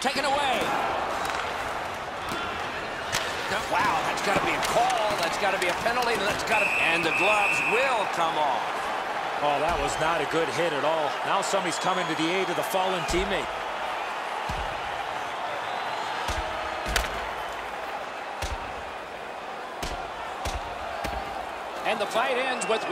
taken away. Wow, that's got to be a call. That's got to be a penalty. That's got to, and the gloves will come off. Oh, that was not a good hit at all. Now somebody's coming to the aid of the fallen teammate. And the fight ends with